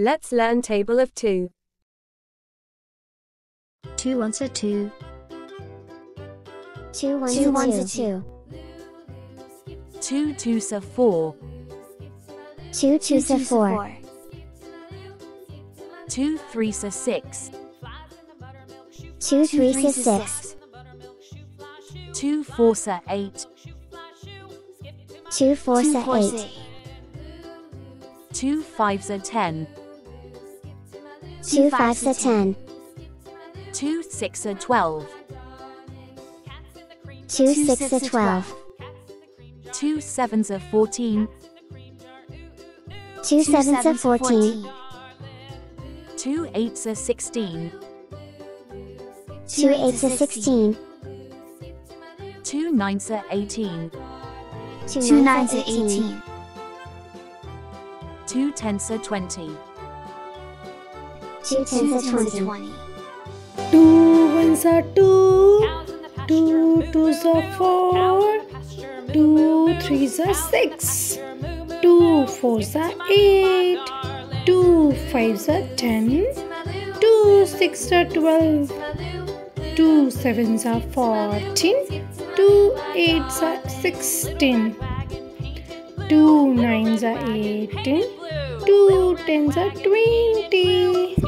Let's learn table of two. 2 ones are 2, Two ones Two are ones two. are two. Two twos are four. Two twos are four. Two threes are six. Two threes are threes are six. Two fours are eight. Two fours Two are fours eight. Two fives are ten. Two fives are ten. Two six are twelve. Two six are twelve. Two sevens are fourteen. Two sevens are fourteen. Two eights are sixteen. Two eights are sixteen. Two nines are eighteen. Two nines are 18. Two tens are twenty. Two Two tens are tens are twenty. 20. Two ones are two, two twos are four, two threes are six, two fours are eight, two fives are ten, two sixes are twelve, two sevens are fourteen, two eights are sixteen, two nines are eighteen, two tens are twenty.